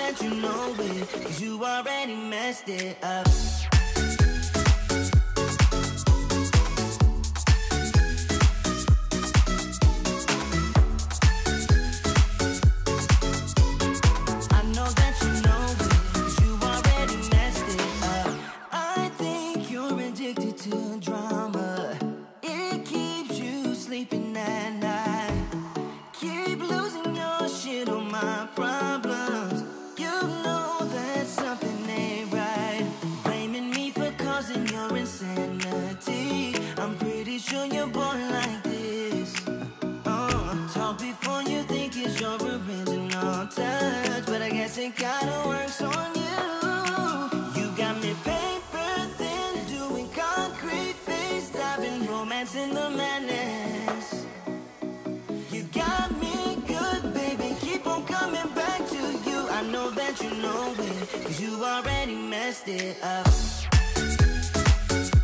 That you know it, cause you already messed it up. Insanity. I'm pretty sure you're born like this. Uh, talk before you think it's your original touch, but I guess it kinda works on you. You got me paper thin, doing concrete face, diving romance in the madness. You got me good, baby. Keep on coming back to you. I know that you know it, cause you already messed it up. Thank you